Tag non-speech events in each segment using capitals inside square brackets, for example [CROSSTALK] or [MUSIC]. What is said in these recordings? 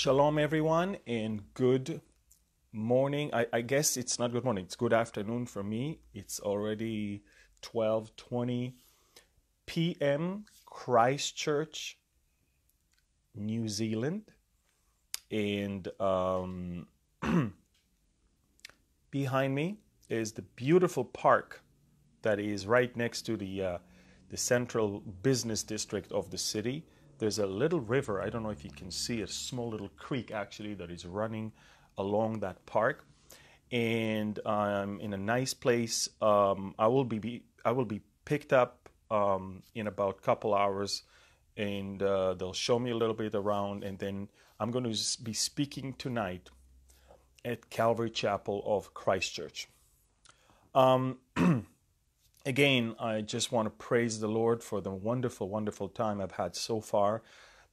Shalom, everyone, and good morning. I, I, guess it's not good morning; it's good afternoon for me. It's already twelve twenty p.m. Christchurch, New Zealand, and um, [CLEARS THROAT] behind me is the beautiful park that is right next to the uh, the central business district of the city there's a little river. I don't know if you can see a small little creek actually that is running along that park, and I'm in a nice place. Um, I will be I will be picked up um, in about a couple hours, and uh, they'll show me a little bit around, and then I'm going to be speaking tonight at Calvary Chapel of Christchurch. Um, [CLEARS THROAT] again, I just want to praise the Lord for the wonderful, wonderful time I've had so far.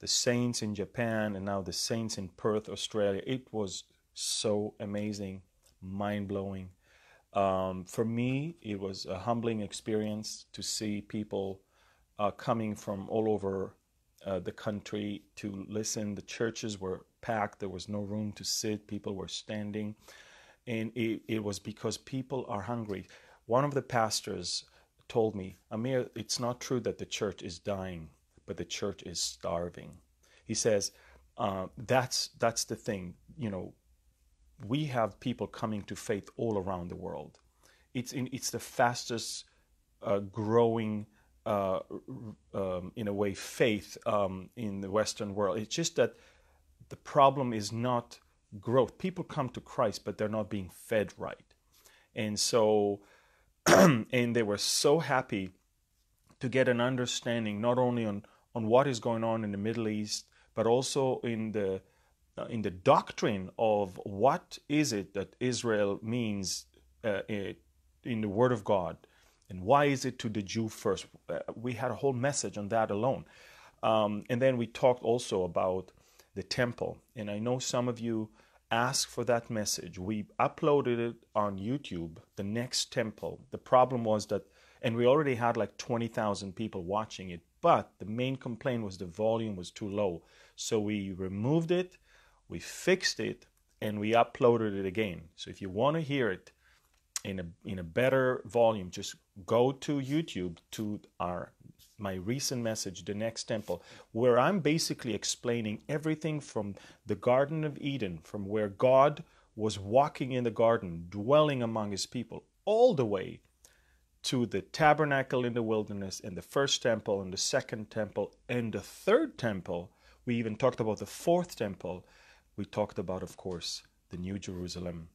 The saints in Japan and now the saints in Perth, Australia. It was so amazing, mind blowing. Um, for me, it was a humbling experience to see people uh, coming from all over uh, the country to listen. The churches were packed, there was no room to sit, people were standing. And it, it was because people are hungry. One of the pastors told me, Amir, it's not true that the church is dying, but the church is starving. He says, uh, that's, that's the thing. You know, we have people coming to faith all around the world. It's, in, it's the fastest uh, growing, uh, um, in a way, faith um, in the Western world. It's just that the problem is not growth. People come to Christ, but they're not being fed right. And so [CLEARS THROAT] and they were so happy to get an understanding not only on, on what is going on in the Middle East, but also in the uh, in the doctrine of what is it that Israel means uh, in the Word of God, and why is it to the Jew first? Uh, we had a whole message on that alone, um, and then we talked also about the temple. And I know some of you ask for that message. We uploaded it on YouTube, the next temple. The problem was that, and we already had like 20,000 people watching it, but the main complaint was the volume was too low. So we removed it, we fixed it, and we uploaded it again. So if you want to hear it in a, in a better volume, just go to YouTube to our my recent message, The Next Temple, where I'm basically explaining everything from the Garden of Eden, from where God was walking in the garden, dwelling among his people, all the way to the tabernacle in the wilderness and the first temple and the second temple and the third temple. We even talked about the fourth temple. We talked about, of course, the New Jerusalem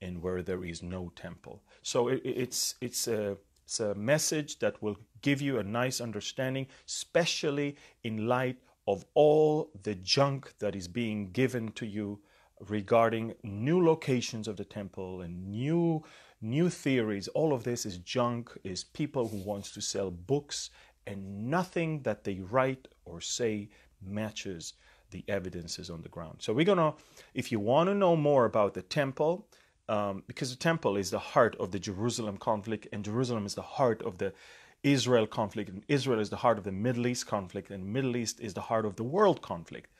and where there is no temple. So it, it's it's a it's a message that will give you a nice understanding, especially in light of all the junk that is being given to you regarding new locations of the temple and new new theories. All of this is junk is people who wants to sell books and nothing that they write or say matches the evidences on the ground. So we're gonna if you want to know more about the temple um, because the temple is the heart of the Jerusalem conflict, and Jerusalem is the heart of the Israel conflict, and Israel is the heart of the Middle East conflict, and Middle East is the heart of the world conflict.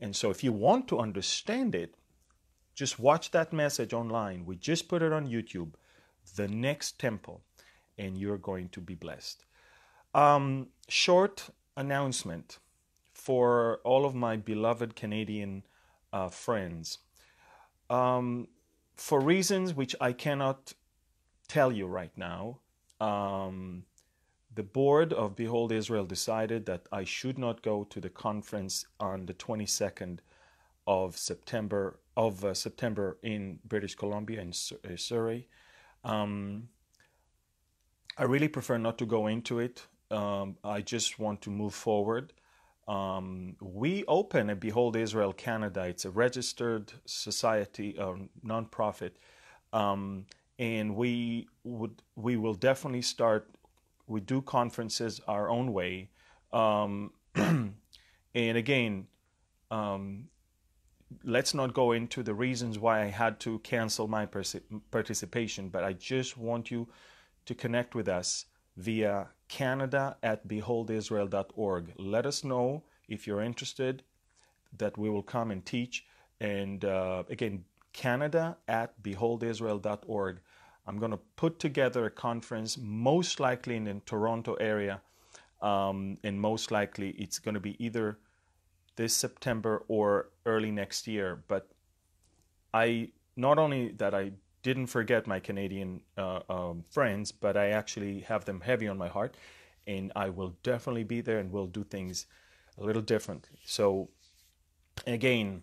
And so, if you want to understand it, just watch that message online. We just put it on YouTube, the next temple, and you're going to be blessed. Um, short announcement for all of my beloved Canadian uh, friends. Um, for reasons which I cannot tell you right now, um, the board of Behold Israel decided that I should not go to the conference on the 22nd of September of uh, September in British Columbia in uh, Surrey. Um, I really prefer not to go into it. Um, I just want to move forward. Um, we open a Behold Israel Canada. It's a registered society, a nonprofit, um, and we would we will definitely start. We do conferences our own way, um, [CLEARS THROAT] and again, um, let's not go into the reasons why I had to cancel my participation. But I just want you to connect with us via canada at beholdisrael.org. Let us know if you're interested that we will come and teach. And uh, again, Canada at beholdisrael.org. I'm going to put together a conference, most likely in the Toronto area, um, and most likely it's going to be either this September or early next year. But I not only that I didn't forget my Canadian uh, um, friends, but I actually have them heavy on my heart, and I will definitely be there and we'll do things a little differently. So, again,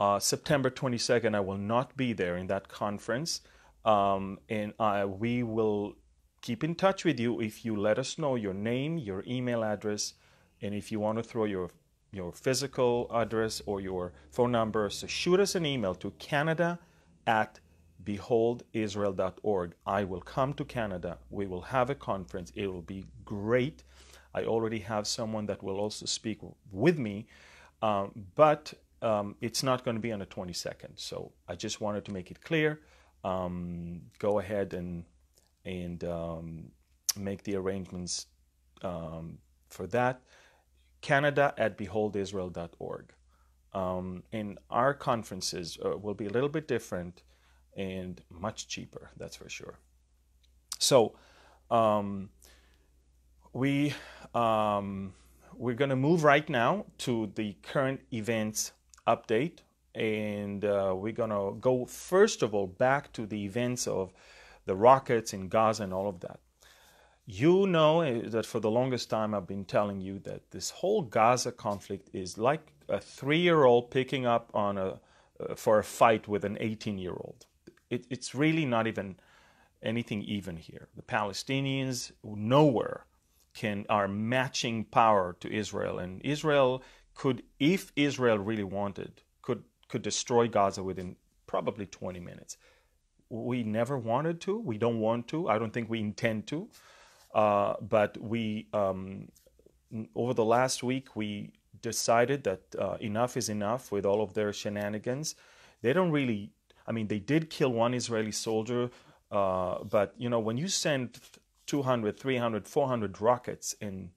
uh, September 22nd, I will not be there in that conference. Um, and uh, we will keep in touch with you if you let us know your name, your email address, and if you want to throw your your physical address or your phone number, so shoot us an email to Canada at beholdisrael.org. I will come to Canada. We will have a conference. It will be great. I already have someone that will also speak with me, um, but um, it's not going to be on the 22nd. So I just wanted to make it clear um, go ahead and and um, make the arrangements um, for that. Canada at beholdisrael.org. Um, and our conferences uh, will be a little bit different and much cheaper, that's for sure. So, um, we um, we're going to move right now to the current events update and uh, we're going to go first of all back to the events of the rockets in Gaza and all of that. You know eh, that for the longest time I've been telling you that this whole Gaza conflict is like a three-year-old picking up on a uh, for a fight with an 18-year-old. It, it's really not even anything even here. The Palestinians nowhere can are matching power to Israel, and Israel could, if Israel really wanted, could could destroy Gaza within probably 20 minutes. We never wanted to. We don't want to. I don't think we intend to. Uh, but we, um, over the last week, we decided that uh, enough is enough with all of their shenanigans. They don't really. I mean, they did kill one Israeli soldier, uh, but you know, when you send 200, 300, 400 rockets and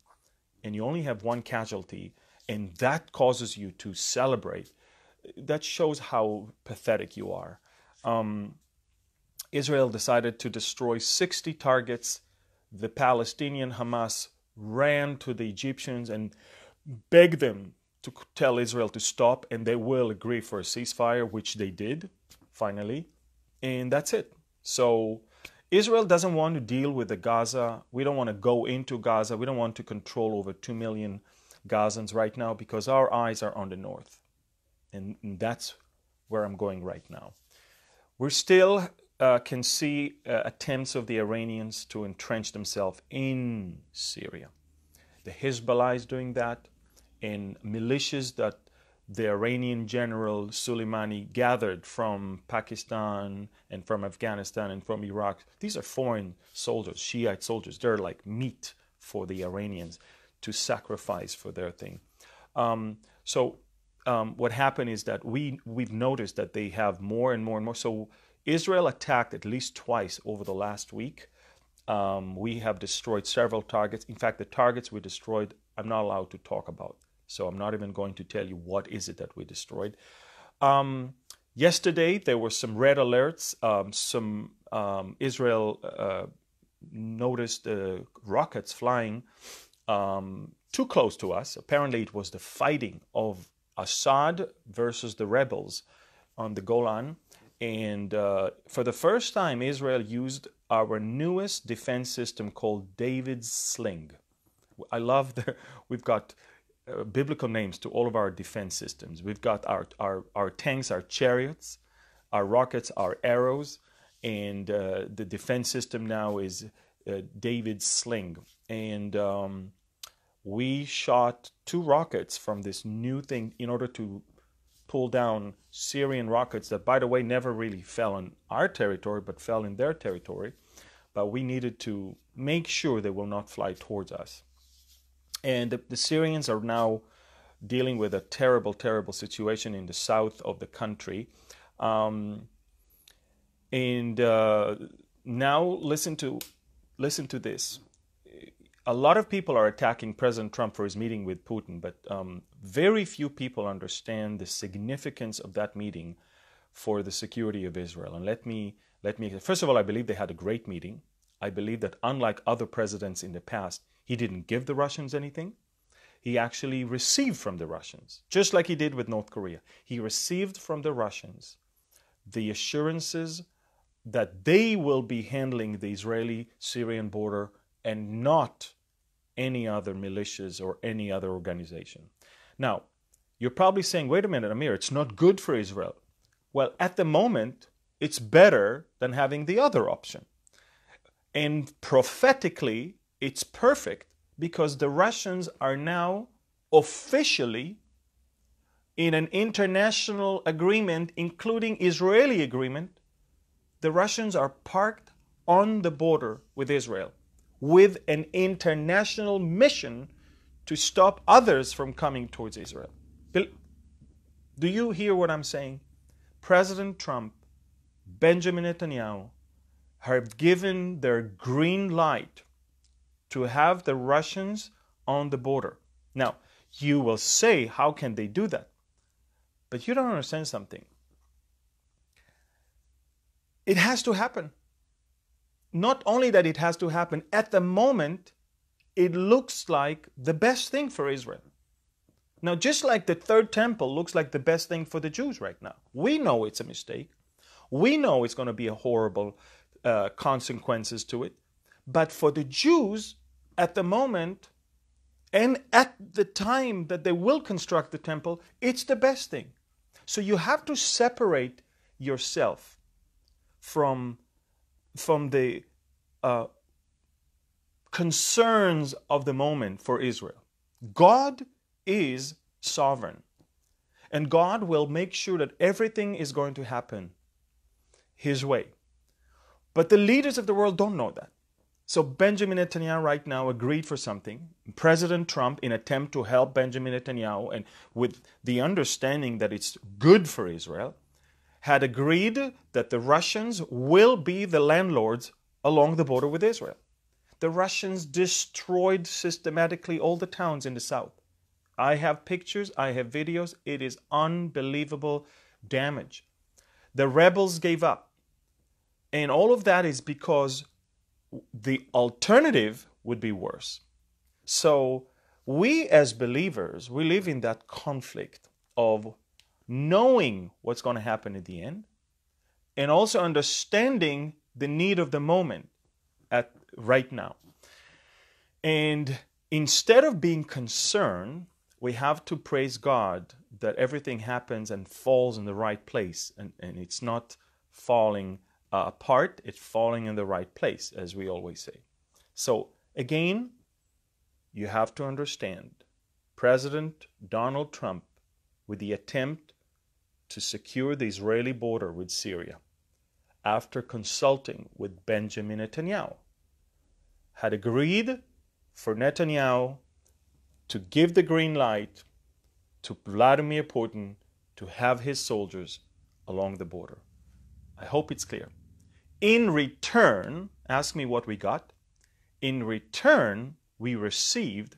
and you only have one casualty, and that causes you to celebrate that shows how pathetic you are. Um, Israel decided to destroy 60 targets. The Palestinian Hamas ran to the Egyptians and begged them to tell Israel to stop, and they will agree for a ceasefire, which they did finally. And that's it. So Israel doesn't want to deal with the Gaza. We don't want to go into Gaza. We don't want to control over 2 million Gazans right now because our eyes are on the north. And, that's where I'm going right now. We still uh, can see uh, attempts of the Iranians to entrench themselves in Syria. The Hezbollah is doing that, and militias that the Iranian general Soleimani gathered from Pakistan and from Afghanistan and from Iraq. These are foreign soldiers, Shiite soldiers. They're like meat for the Iranians to sacrifice for their thing. Um, so um, what happened is that we we've noticed that they have more and more and more. So Israel attacked at least twice over the last week. Um, we have destroyed several targets. In fact, the targets we destroyed, I'm not allowed to talk about. So I'm not even going to tell you what is it that we destroyed. Um, yesterday there were some red alerts. Um, some um, Israel uh, noticed uh, rockets flying um, too close to us. Apparently, it was the fighting of Assad versus the rebels on the Golan. And uh, for the first time, Israel used our newest defense system called David's Sling. I love that [LAUGHS] we've got uh, biblical names to all of our defense systems. We've got our, our, our tanks, our chariots, our rockets, our arrows, and uh, the defense system now is uh, David's Sling. And um, we shot two rockets from this new thing in order to pull down Syrian rockets that, by the way, never really fell on our territory but fell in their territory. But we needed to make sure they will not fly towards us. And the, the Syrians are now dealing with a terrible, terrible situation in the south of the country. Um, and uh, now listen to listen to this. a lot of people are attacking President Trump for his meeting with Putin, but um, very few people understand the significance of that meeting for the security of Israel. And let me let me first of all, I believe they had a great meeting. I believe that unlike other presidents in the past, he didn't give the Russians anything. He actually received from the Russians, just like he did with North Korea. He received from the Russians the assurances that they will be handling the Israeli Syrian border and not any other militias or any other organization. Now, you're probably saying, wait a minute, Amir, it's not good for Israel. Well, at the moment, it's better than having the other option. And prophetically, it's perfect because the Russians are now officially in an international agreement, including Israeli agreement. The Russians are parked on the border with Israel with an international mission to stop others from coming towards Israel. Do you hear what I'm saying? President Trump, Benjamin Netanyahu have given their green light to have the Russians on the border. Now, you will say, how can they do that? But you don't understand something. It has to happen not only that it has to happen, at the moment, it looks like the best thing for Israel. Now, just like the third temple looks like the best thing for the Jews right now, we know it's a mistake. We know it's going to be a horrible uh, consequences to it. But for the Jews, at the moment, and at the time that they will construct the temple, it's the best thing. So you have to separate yourself from from the uh, concerns of the moment for Israel. God is sovereign, and God will make sure that everything is going to happen His way. But the leaders of the world don't know that. So Benjamin Netanyahu right now agreed for something. President Trump, in attempt to help Benjamin Netanyahu, and with the understanding that it's good for Israel, had agreed that the Russians will be the landlords along the border with Israel. The Russians destroyed systematically all the towns in the south. I have pictures, I have videos. It is unbelievable damage. The rebels gave up. And all of that is because the alternative would be worse. So, we as believers, we live in that conflict of knowing what's going to happen at the end, and also understanding the need of the moment at right now. And instead of being concerned, we have to praise God that everything happens and falls in the right place, and, and it's not falling Uh, apart, it's falling in the right place, as we always say. So, again, you have to understand President Donald Trump, with the attempt to secure the Israeli border with Syria after consulting with Benjamin Netanyahu, had agreed for Netanyahu to give the green light to Vladimir Putin to have his soldiers along the border. I hope it's clear. In return, ask me what we got. In return, we received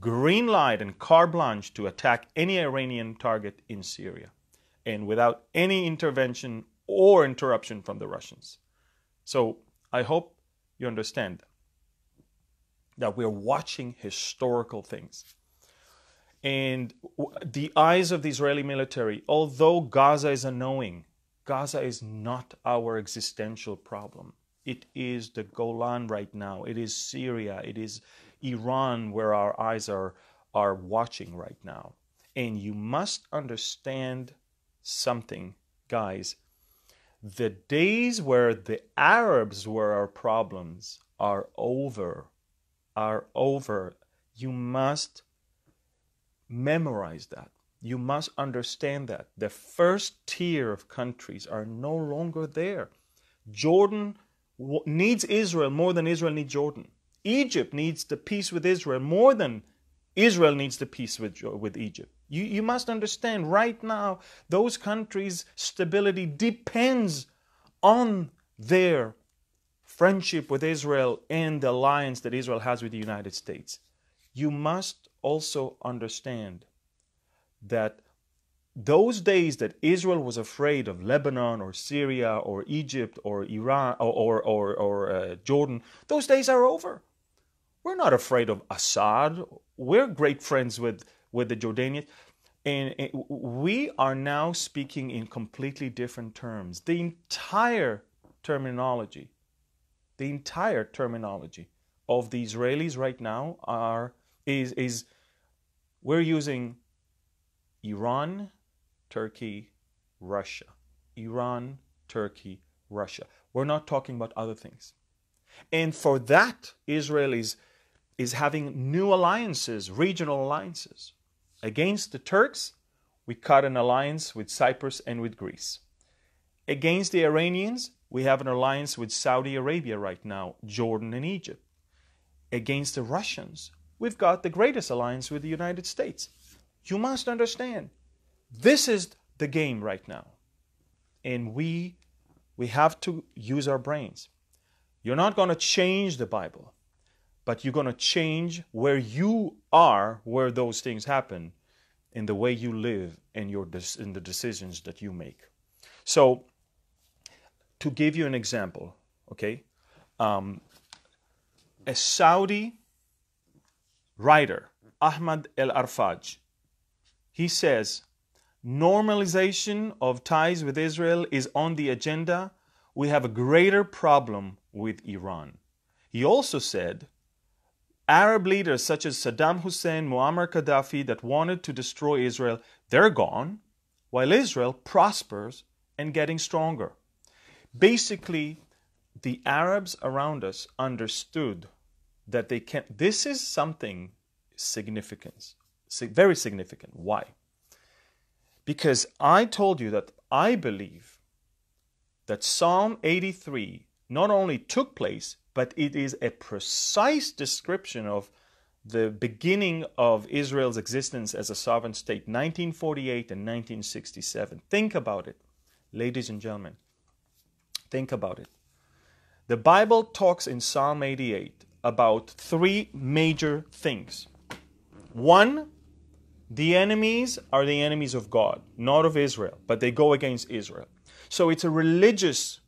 green light and carte blanche to attack any Iranian target in Syria, and without any intervention or interruption from the Russians. So I hope you understand that we're watching historical things. And the eyes of the Israeli military, although Gaza is unknowing, Gaza is not our existential problem. It is the Golan right now. It is Syria. It is Iran where our eyes are, are watching right now. And you must understand something, guys. The days where the Arabs were our problems are over. Are over. You must memorize that. You must understand that. The first tier of countries are no longer there. Jordan needs Israel more than Israel needs Jordan. Egypt needs the peace with Israel more than Israel needs the peace with, with Egypt. You, you must understand right now, those countries' stability depends on their friendship with Israel and the alliance that Israel has with the United States, you must also understand that those days that Israel was afraid of Lebanon or Syria or Egypt or Iran or, or, or, or uh, Jordan, those days are over. We're not afraid of Assad. We're great friends with, with the Jordanians. And, and we are now speaking in completely different terms. The entire terminology, the entire terminology of the Israelis right now are is is we're using Iran, Turkey, Russia. Iran, Turkey, Russia. We're not talking about other things. And for that, Israel is, is having new alliances, regional alliances. Against the Turks, we cut an alliance with Cyprus and with Greece. Against the Iranians, we have an alliance with Saudi Arabia right now, Jordan and Egypt. Against the Russians, we've got the greatest alliance with the United States. You must understand, this is the game right now. And we we have to use our brains. You're not going to change the Bible, but you're going to change where you are, where those things happen, in the way you live and your in the decisions that you make. So, to give you an example, okay, um, a Saudi writer, Ahmad El Arfaj, he says normalization of ties with Israel is on the agenda, we have a greater problem with Iran. He also said Arab leaders such as Saddam Hussein, Muammar Gaddafi that wanted to destroy Israel, they're gone, while Israel prospers and getting stronger. Basically, the Arabs around us understood that they can this is something significant, very significant. Why? Because I told you that I believe that Psalm 83 not only took place, but it is a precise description of the beginning of Israel's existence as a sovereign state, 1948 and 1967. Think about it, ladies and gentlemen. Think about it. The Bible talks in Psalm 88 about three major things. One, the enemies are the enemies of God, not of Israel, but they go against Israel. So it's a religious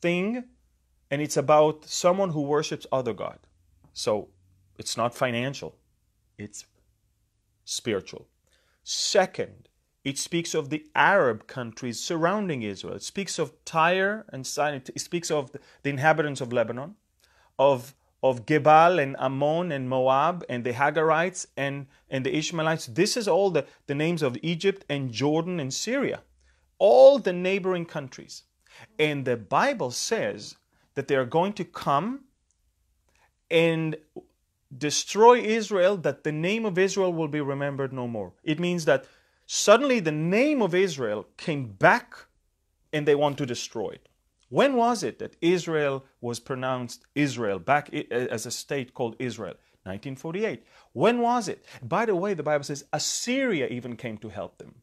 thing, and it's about someone who worships other God. So it's not financial, it's spiritual. Second, it speaks of the Arab countries surrounding Israel. It speaks of Tyre and. It speaks of the inhabitants of Lebanon, of of Gebal and Ammon and Moab and the Hagarites and, and the Ishmaelites. This is all the, the names of Egypt and Jordan and Syria, all the neighboring countries. And the Bible says that they are going to come and destroy Israel, that the name of Israel will be remembered no more. It means that suddenly the name of Israel came back and they want to destroy it. When was it that Israel was pronounced Israel back as a state called Israel? 1948. When was it? By the way, the Bible says Assyria even came to help them,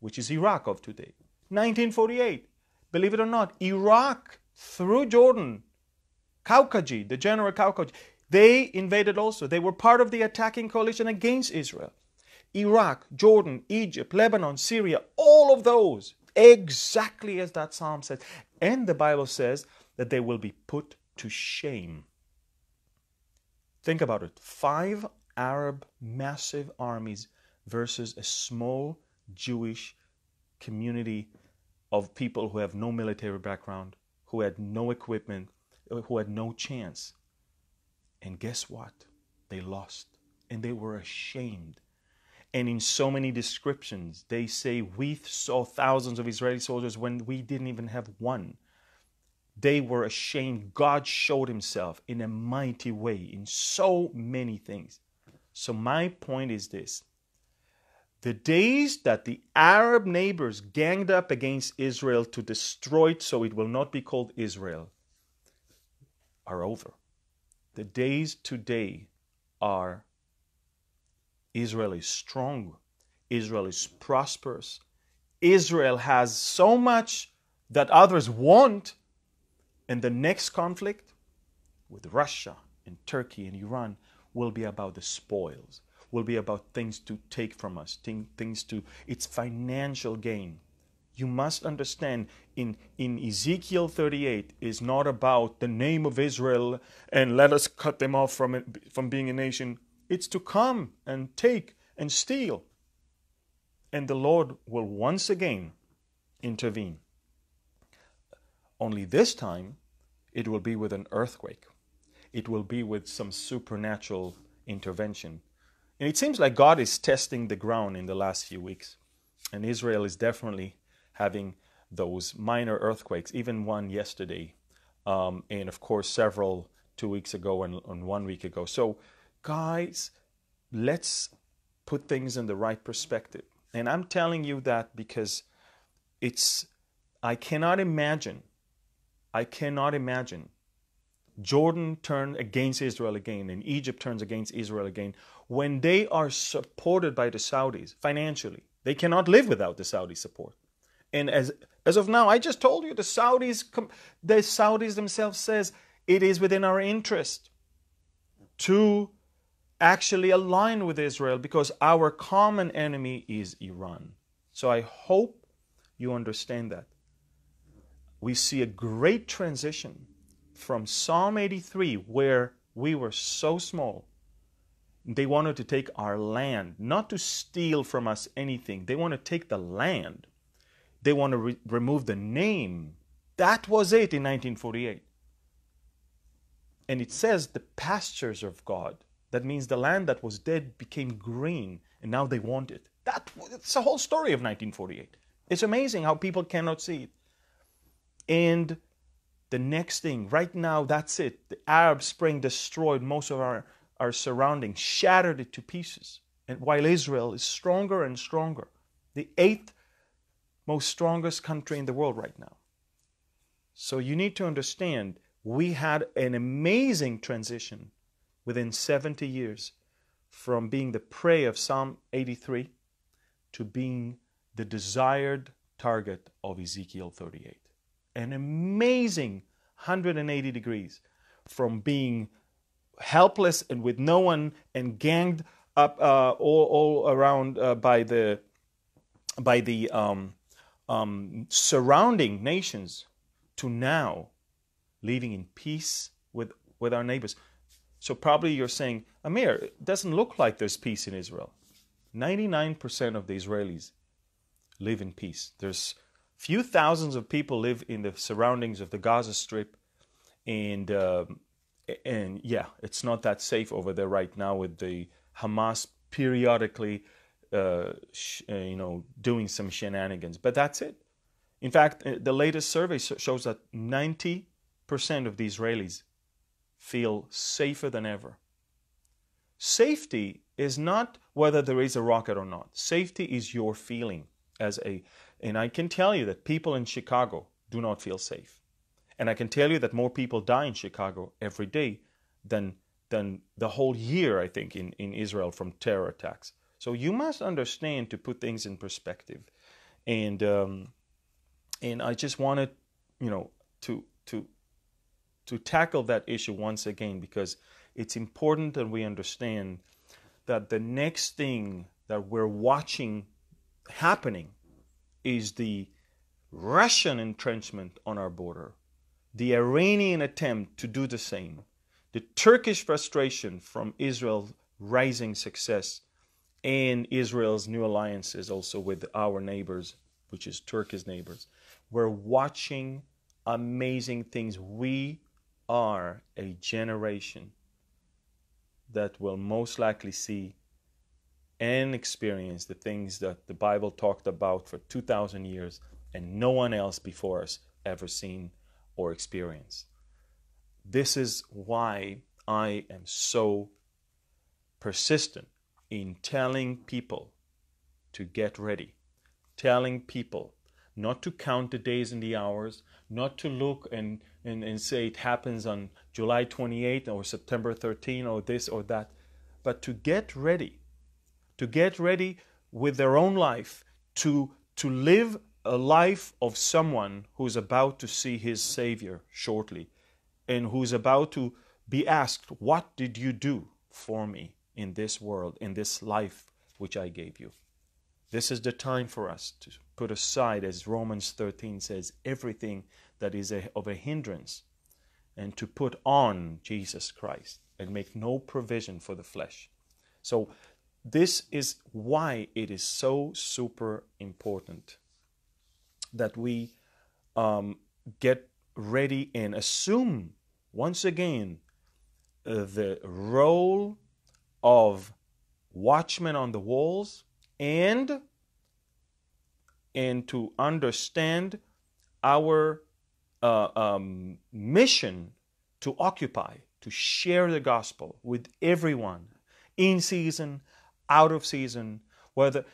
which is Iraq of today. 1948. Believe it or not, Iraq through Jordan, Kaukaji, the general Kaukaji, they invaded also. They were part of the attacking coalition against Israel. Iraq, Jordan, Egypt, Lebanon, Syria, all of those, exactly as that psalm says. And the Bible says that they will be put to shame. Think about it five Arab massive armies versus a small Jewish community of people who have no military background, who had no equipment, who had no chance. And guess what? They lost and they were ashamed. And in so many descriptions, they say, We saw thousands of Israeli soldiers when we didn't even have one. They were ashamed. God showed himself in a mighty way in so many things. So, my point is this the days that the Arab neighbors ganged up against Israel to destroy it so it will not be called Israel are over. The days today are Israel is strong. Israel is prosperous. Israel has so much that others want, And the next conflict with Russia and Turkey and Iran will be about the spoils, will be about things to take from us, things to, it's financial gain. You must understand in, in Ezekiel 38 is not about the name of Israel and let us cut them off from, it, from being a nation. It's to come and take and steal. And the Lord will once again intervene. Only this time, it will be with an earthquake. It will be with some supernatural intervention. And it seems like God is testing the ground in the last few weeks. And Israel is definitely having those minor earthquakes, even one yesterday, um, and of course, several two weeks ago and, and one week ago. So, guys, let's put things in the right perspective. And I'm telling you that because it's, I cannot imagine I cannot imagine Jordan turned against Israel again and Egypt turns against Israel again when they are supported by the Saudis financially. They cannot live without the Saudi support. And as as of now, I just told you the Saudis the Saudis themselves says it is within our interest to actually align with Israel because our common enemy is Iran. So I hope you understand that we see a great transition from Psalm 83, where we were so small. They wanted to take our land, not to steal from us anything. They want to take the land. They want to re- remove the name. That was it in 1948. And it says the pastures of God. That means the land that was dead became green, and now they want it. That, it's the whole story of 1948. It's amazing how people cannot see it. And the next thing, right now, that's it. The Arab Spring destroyed most of our, our surroundings, shattered it to pieces. And while Israel is stronger and stronger, the eighth most strongest country in the world right now. So you need to understand we had an amazing transition within 70 years from being the prey of Psalm 83 to being the desired target of Ezekiel 38 an amazing 180 degrees from being helpless and with no one and ganged up uh, all, all around uh, by the by the um, um, surrounding nations to now living in peace with with our neighbors. So probably you're saying, Amir, it doesn't look like there's peace in Israel. 99% of the Israelis live in peace. There's few thousands of people live in the surroundings of the Gaza Strip, and uh, and yeah, it's not that safe over there right now with the Hamas periodically, uh, sh- uh, you know, doing some shenanigans. But that's it. In fact, uh, the latest survey shows that 90% of the Israelis feel safer than ever. Safety is not whether there is a rocket or not. Safety is your feeling as a and I can tell you that people in Chicago do not feel safe. And I can tell you that more people die in Chicago every day than, than the whole year, I think, in, in Israel from terror attacks. So you must understand to put things in perspective. And, um, and I just wanted, you know, to, to, to tackle that issue once again because it's important that we understand that the next thing that we're watching happening is the Russian entrenchment on our border, the Iranian attempt to do the same, the Turkish frustration from Israel's rising success, and Israel's new alliances also with our neighbors, which is Turkey's neighbors. We're watching amazing things. We are a generation that will most likely see and experience the things that the Bible talked about for 2,000 years and no one else before us ever seen or experienced. This is why I am so persistent in telling people to get ready, telling people not to count the days and the hours, not to look and, and, and say it happens on July 28th or September 13th or this or that, but to get ready to get ready with their own life, to, to live a life of someone who's about to see his Savior shortly and who's about to be asked, What did you do for me in this world, in this life which I gave you? This is the time for us to put aside, as Romans 13 says, everything that is a, of a hindrance and to put on Jesus Christ and make no provision for the flesh. So, this is why it is so super important that we um, get ready and assume once again uh, the role of watchmen on the walls and and to understand our uh, um, mission to occupy, to share the gospel with everyone in season, out of season, whether,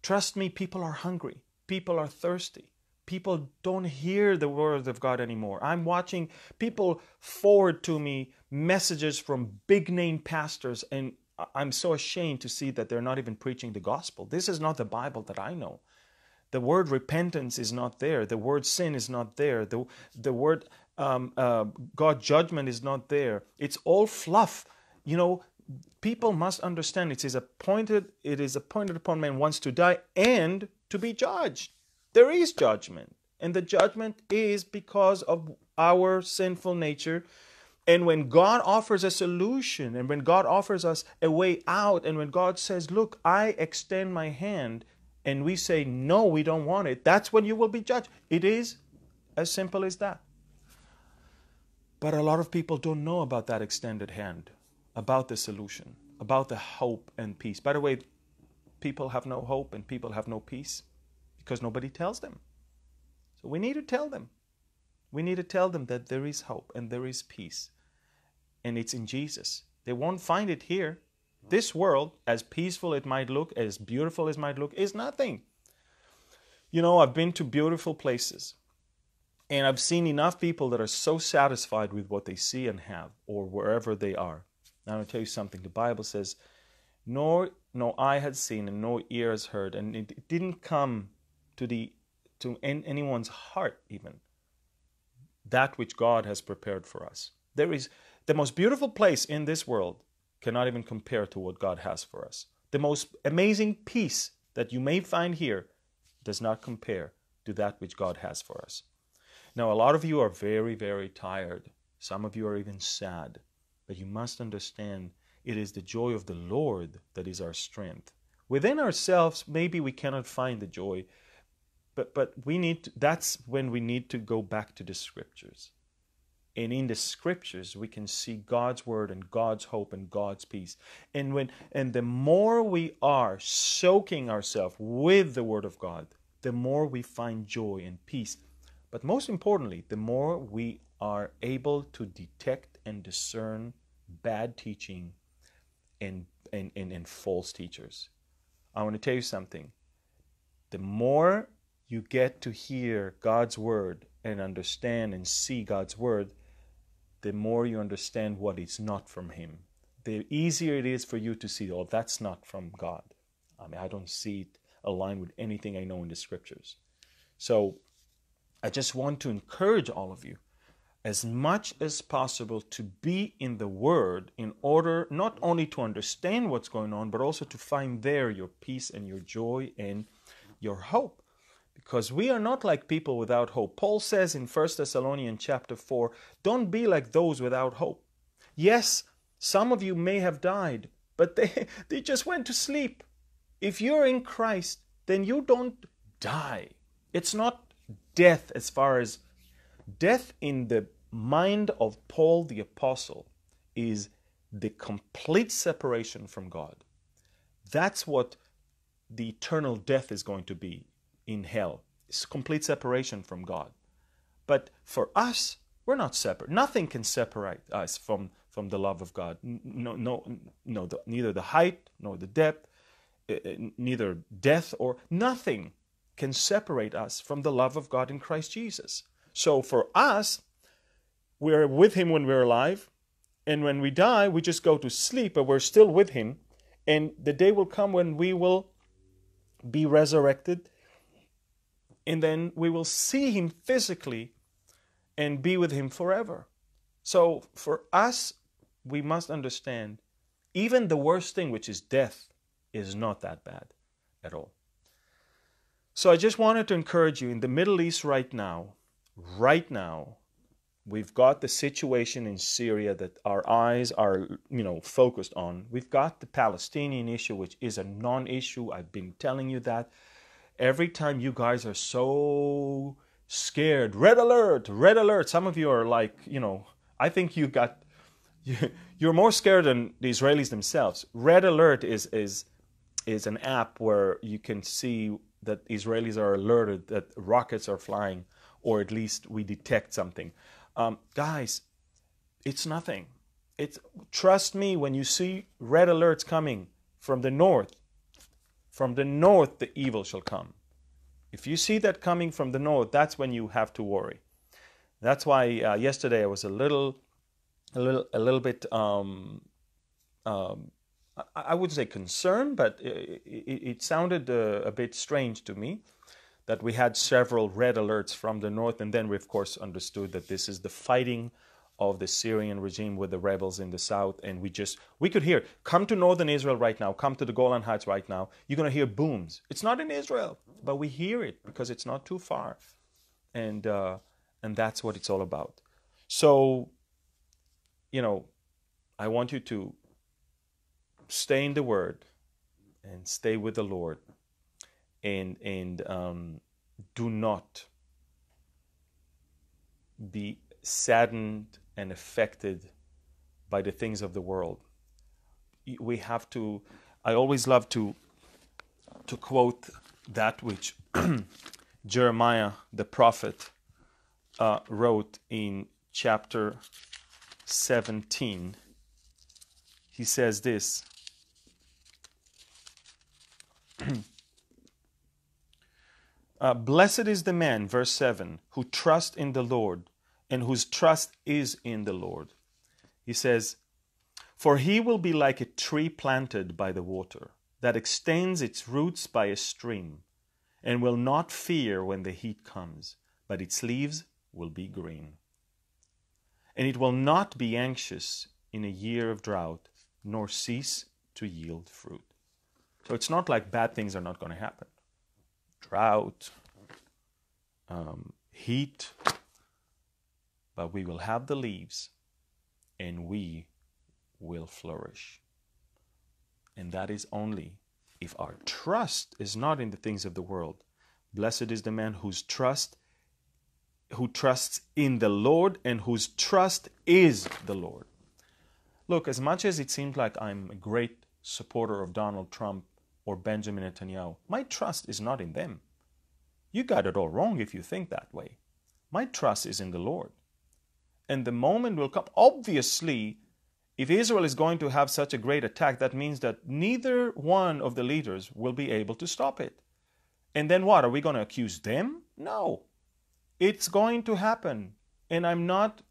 trust me, people are hungry, people are thirsty. People don't hear the word of God anymore. I'm watching people forward to me messages from big name pastors, and I'm so ashamed to see that they're not even preaching the gospel. This is not the Bible that I know. The word repentance is not there. The word sin is not there. The, the word um, uh, God judgment is not there. It's all fluff. You know, people must understand it is appointed. It is appointed upon man once to die and to be judged. There is judgment, and the judgment is because of our sinful nature. And when God offers a solution, and when God offers us a way out, and when God says, Look, I extend my hand, and we say, no, we don't want it, that's when you will be judged. It is as simple as that. But a lot of people don't know about that extended hand, about the solution, about the hope and peace. By the way, people have no hope and people have no peace because nobody tells them. So we need to tell them. We need to tell them that there is hope and there is peace. And it's in Jesus. They won't find it here. This world, as peaceful it might look, as beautiful as it might look, is nothing. You know, I've been to beautiful places and I've seen enough people that are so satisfied with what they see and have or wherever they are. Now, I'll tell you something. The Bible says, nor no eye had seen and no ear has heard, and it didn't come to the to anyone's heart even that which God has prepared for us. There is the most beautiful place in this world cannot even compare to what God has for us. The most amazing peace that you may find here does not compare to that which God has for us. Now, a lot of you are very, very tired. Some of you are even sad. But you must understand it is the joy of the Lord that is our strength. Within ourselves, maybe we cannot find the joy, but, but we need to, that's when we need to go back to the scriptures. And in the scriptures, we can see God's word and God's hope and God's peace. And when and the more we are soaking ourselves with the word of God, the more we find joy and peace. But most importantly, the more we are able to detect and discern bad teaching and, and, and, and false teachers. I want to tell you something. The more you get to hear God's word and understand and see God's word, the more you understand what is not from Him. The easier it is for you to see, oh, that's not from God. I mean, I don't see it aligned with anything I know in the scriptures. So I just want to encourage all of you as much as possible to be in the Word in order not only to understand what's going on, but also to find there your peace and your joy and your hope because we are not like people without hope. Paul says in 1 Thessalonians chapter 4, don't be like those without hope. Yes, some of you may have died, but they, [LAUGHS] they just went to sleep. If you're in Christ, then you don't die. It's not death as far as death in the mind of Paul the apostle is the complete separation from God. That's what the eternal death is going to be in hell. It's complete separation from God. But for us, we're not separate. Nothing can separate us from, from the love of God. No, no, no. The, neither the height nor the depth, uh, neither death or nothing can separate us from the love of God in Christ Jesus. So for us, we're with Him when we're alive, and when we die, we just go to sleep, but we're still with Him. And the day will come when we will be resurrected and then we will see him physically and be with him forever. So for us, we must understand even the worst thing, which is death, is not that bad at all. So I just wanted to encourage you in the Middle East right now, right now, we've got the situation in Syria that our eyes are, you know, focused on. We've got the Palestinian issue, which is a non-issue. I've been telling you that. Every time you guys are so scared, red alert, red alert. Some of you are like, you know, I think you got [LAUGHS] you're more scared than the Israelis themselves. Red alert is is is an app where you can see that Israelis are alerted that rockets are flying, or at least we detect something. Um, guys, it's nothing. It's trust me when you see red alerts coming from the north. From the north, the evil shall come. If you see that coming from the north, that's when you have to worry. That's why uh, yesterday I was a little, a little, a little bit. Um, um, I, wouldn't say concerned, but it, it, it sounded uh, a bit strange to me that we had several red alerts from the north, and then we of course understood that this is the fighting of the Syrian regime with the rebels in the south, and we just we could hear, come to northern Israel right now, come to the Golan Heights right now. You're gonna hear booms. It's not in Israel, but we hear it because it's not too far, and uh, and that's what it's all about. So, you know, I want you to stay in the Word and stay with the Lord and and um, do not be saddened and affected by the things of the world. We have to. I always love to to quote that which [CLEARS THROAT] Jeremiah the prophet uh, wrote in chapter 17. He says this. [CLEARS THROAT] Uh, Blessed is the man, verse 7, who trusts in the Lord and whose trust is in the Lord. He says, For he will be like a tree planted by the water, that extends its roots by a stream, and will not fear when the heat comes, but its leaves will be green. And it will not be anxious in a year of drought, nor cease to yield fruit. So it's not like bad things are not going to happen drought, um, heat, but we will have the leaves and we will flourish. And that is only if our trust is not in the things of the world. Blessed is the man whose trust who trusts in the Lord and whose trust is the Lord. Look, as much as it seems like I'm a great supporter of Donald Trump or Benjamin Netanyahu. My trust is not in them. You got it all wrong if you think that way. My trust is in the Lord. And the moment will come. Obviously, if Israel is going to have such a great attack, that means that neither one of the leaders will be able to stop it. And then what? Are we going to accuse them? No. It's going to happen. And I'm not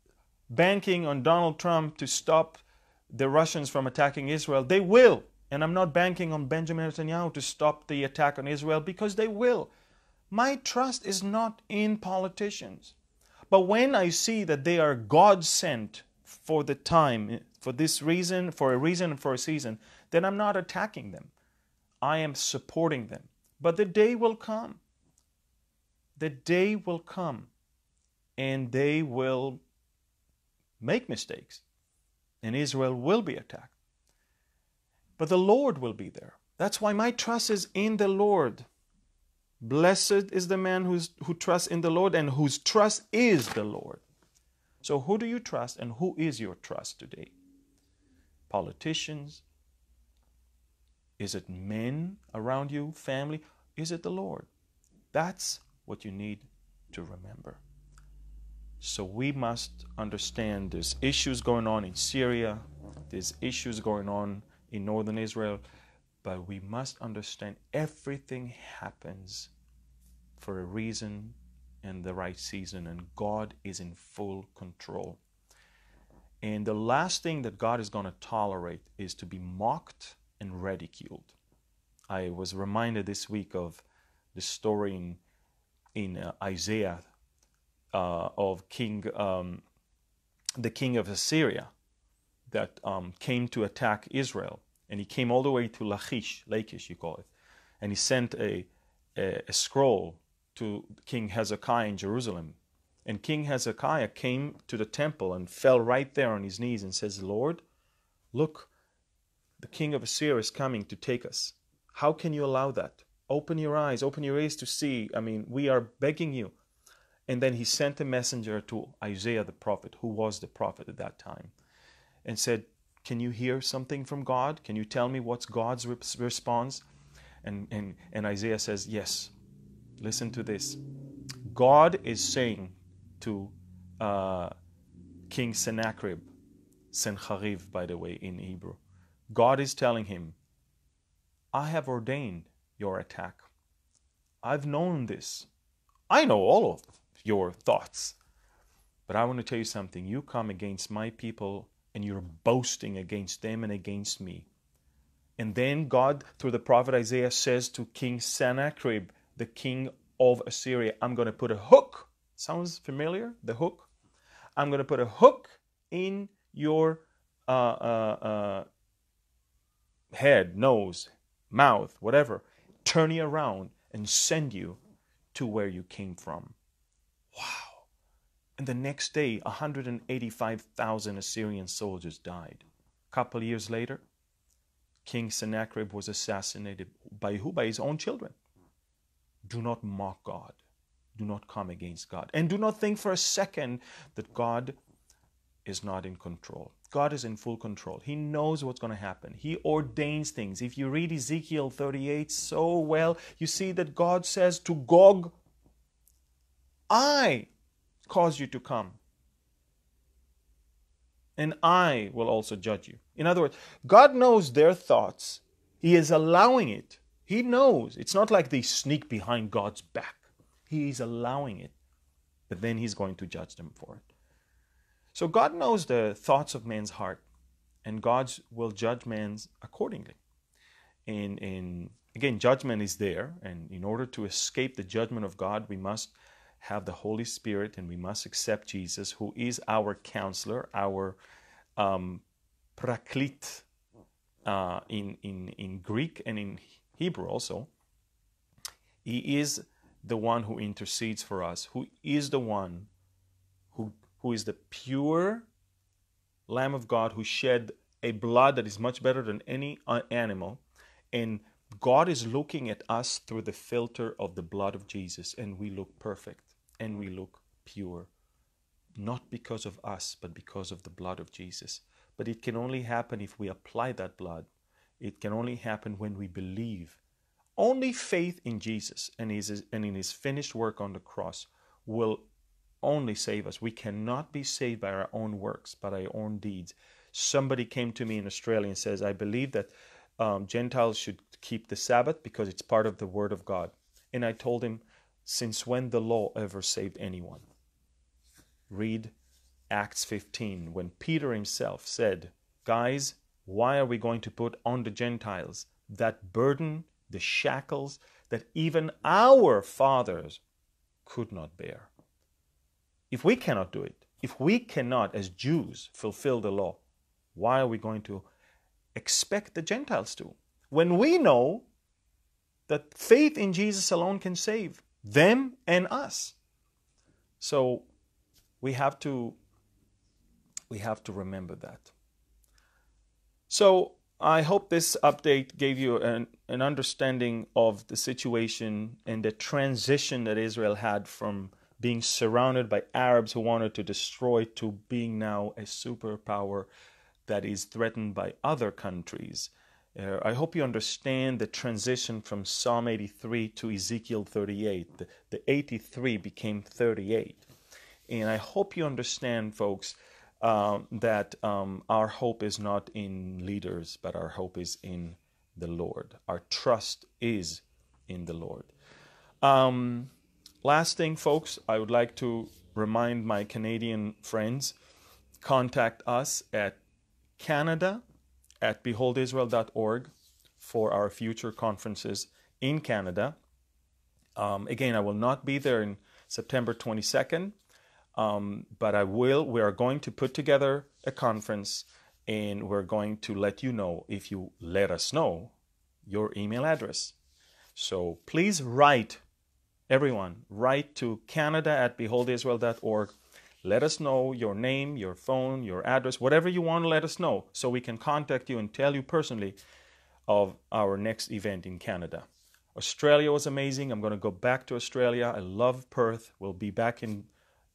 banking on Donald Trump to stop the Russians from attacking Israel. They will. And I'm not banking on Benjamin Netanyahu to stop the attack on Israel because they will. My trust is not in politicians. But when I see that they are God sent for the time, for this reason, for a reason, for a season, then I'm not attacking them. I am supporting them. But the day will come. The day will come and they will make mistakes and Israel will be attacked. But the Lord will be there. That's why my trust is in the Lord. Blessed is the man who's, who trusts in the Lord and whose trust is the Lord. So, who do you trust and who is your trust today? Politicians? Is it men around you, family? Is it the Lord? That's what you need to remember. So, we must understand there's issues going on in Syria, there's issues going on in northern Israel. But we must understand everything happens for a reason and the right season, and God is in full control. And the last thing that God is going to tolerate is to be mocked and ridiculed. I was reminded this week of the story in in uh, Isaiah uh, of King, um, the king of Assyria that um, came to attack Israel. And he came all the way to Lachish, Lachish you call it. And he sent a, a, a scroll to King Hezekiah in Jerusalem. And King Hezekiah came to the temple and fell right there on his knees and says, Lord, look, the king of Assyria is coming to take us. How can you allow that? Open your eyes, open your ears to see. I mean, we are begging you. And then he sent a messenger to Isaiah the prophet, who was the prophet at that time, and said, Can you hear something from God? Can you tell me what's God's response? And, and, and Isaiah says, Yes. Listen to this. God is saying to uh, King Sennacherib, Sennacherib, by the way, in Hebrew, God is telling him, I have ordained your attack. I've known this. I know all of your thoughts. But I want to tell you something. You come against my people and you're boasting against them and against me. And then God, through the prophet Isaiah, says to King Sennacherib, the king of Assyria, I'm going to put a hook. Sounds familiar? The hook? I'm going to put a hook in your uh, uh, uh, head, nose, mouth, whatever. Turn you around and send you to where you came from. Wow. And the next day, 185,000 Assyrian soldiers died. A couple years later, King Sennacherib was assassinated by who? By his own children. Do not mock God. Do not come against God. And do not think for a second that God is not in control. God is in full control. He knows what's going to happen. He ordains things. If you read Ezekiel 38 so well, you see that God says to Gog, I cause you to come. And I will also judge you. In other words, God knows their thoughts. He is allowing it. He knows. It's not like they sneak behind God's back. He is allowing it. But then He's going to judge them for it. So God knows the thoughts of man's heart, and God will judge man's accordingly. And, and again, judgment is there, and in order to escape the judgment of God, we must have the Holy Spirit and we must accept Jesus, who is our counselor, our um, praklit uh, in, in, in Greek and in Hebrew also. He is the one who intercedes for us, who is the one who, who is the pure Lamb of God who shed a blood that is much better than any uh, animal. And God is looking at us through the filter of the blood of Jesus, and we look perfect and we look pure. Not because of us, but because of the blood of Jesus. But it can only happen if we apply that blood. It can only happen when we believe. Only faith in Jesus and, his, and in his finished work on the cross will only save us. We cannot be saved by our own works, by our own deeds. Somebody came to me in Australia and says, I believe that um, Gentiles should keep the Sabbath because it's part of the Word of God. And I told him, since when the law ever saved anyone? Read Acts 15 when Peter himself said, Guys, why are we going to put on the Gentiles that burden, the shackles that even our fathers could not bear? If we cannot do it, if we cannot, as Jews, fulfill the law, why are we going to expect the Gentiles to? When we know that faith in Jesus alone can save them and us. So we have to we have to remember that. So I hope this update gave you an, an understanding of the situation and the transition that Israel had from being surrounded by Arabs who wanted to destroy to being now a superpower that is threatened by other countries. Uh, I hope you understand the transition from Psalm 83 to Ezekiel 38. The, the 83 became 38. And I hope you understand, folks, um, that um, our hope is not in leaders, but our hope is in the Lord. Our trust is in the Lord. Um, last thing, folks, I would like to remind my Canadian friends contact us at Canada at beholdisrael.org for our future conferences in Canada. Um, again, I will not be there in September 22nd, um, but I will. We are going to put together a conference and we're going to let you know if you let us know your email address. So please write, everyone, write to Canada at beholdisrael.org. Let us know your name, your phone, your address, whatever you want to let us know so we can contact you and tell you personally of our next event in Canada. Australia was amazing. I'm going to go back to Australia. I love Perth. We'll be back in,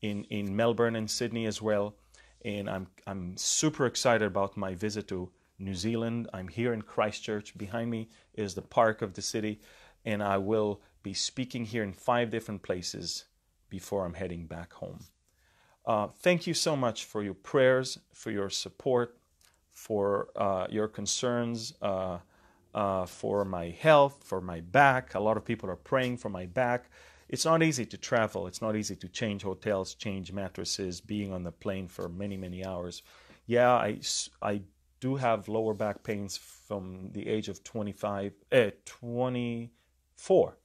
in, in Melbourne and Sydney as well. And I'm, I'm super excited about my visit to New Zealand. I'm here in Christchurch. Behind me is the park of the city. And I will be speaking here in five different places before I'm heading back home. Uh, thank you so much for your prayers, for your support, for uh, your concerns. Uh, uh, for my health, for my back. A lot of people are praying for my back. It's not easy to travel. It's not easy to change hotels, change mattresses, being on the plane for many, many hours. Yeah, I, I do have lower back pains from the age of 25, eh, 24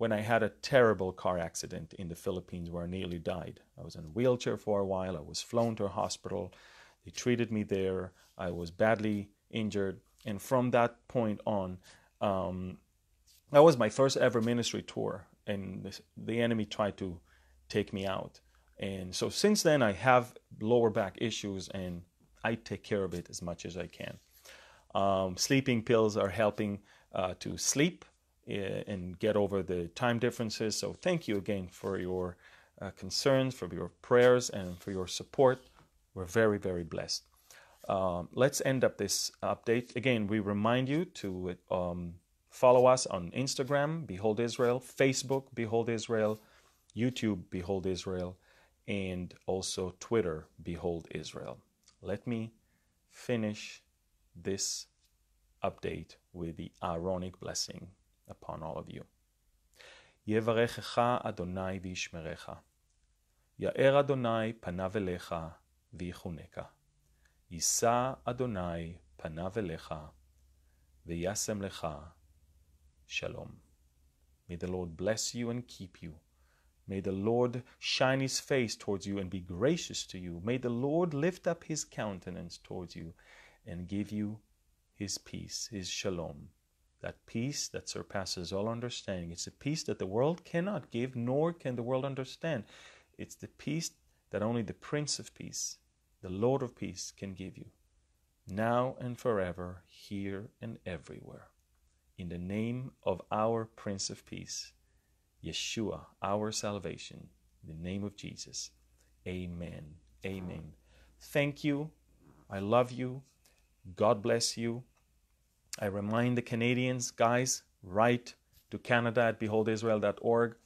when I had a terrible car accident in the Philippines where I nearly died. I was in a wheelchair for a while. I was flown to a hospital. They treated me there. I was badly injured and from that point on, um, that was my first ever ministry tour, and the, the enemy tried to take me out. And so since then, I have lower back issues, and I take care of it as much as I can. Um, sleeping pills are helping uh, to sleep and get over the time differences. So thank you again for your uh, concerns, for your prayers, and for your support. We're very, very blessed. Um, let's end up this update. Again, we remind you to um, follow us on Instagram, Behold Israel, Facebook, Behold Israel, YouTube, Behold Israel, and also Twitter, Behold Israel. Let me finish this update with the Aaronic blessing upon all of you. יברכך אדוני וישמרך. יאר אדוני פניו אליך ויחונקה. יישא אדוני פניו אליך, וישם לך shalom. May the Lord bless you and keep you. May the Lord shine his face towards you and be gracious to you. May the Lord lift up his countenance towards you and give you his peace, his shalom. That peace that surpasses all understanding. It's a peace that the world cannot give, nor can the world understand. It's the peace that only the Prince of Peace, the Lord of peace can give you, now and forever, here and everywhere. In the name of our Prince of Peace, Yeshua, our salvation, in the name of Jesus. Amen. Amen. Thank you. I love you. God bless you. I remind the Canadians, guys, write to Canada at beholdisrael.org.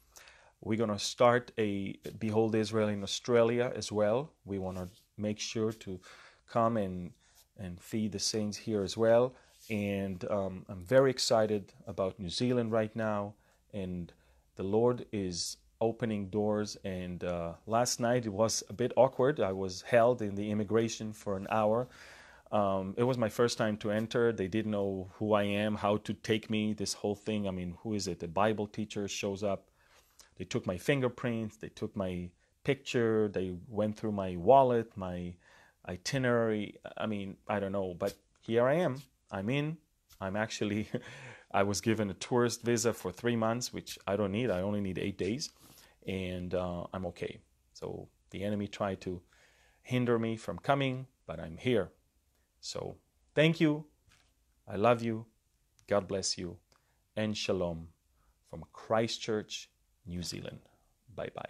We're going to start a Behold Israel in Australia as well. We want to make sure to come and and feed the saints here as well. And um, I'm very excited about New Zealand right now, and the Lord is opening doors. And uh, last night it was a bit awkward. I was held in the immigration for an hour. Um, it was my first time to enter. They didn't know who I am, how to take me, this whole thing. I mean, who is it? The Bible teacher shows up. They took my fingerprints, they took my picture. They went through my wallet, my itinerary. I mean, I don't know, but here I am. I'm in. I'm actually, [LAUGHS] I was given a tourist visa for three months, which I don't need. I only need eight days, and uh, I'm okay. So the enemy tried to hinder me from coming, but I'm here. So thank you. I love you. God bless you. And shalom from Christchurch, New Zealand. Bye bye.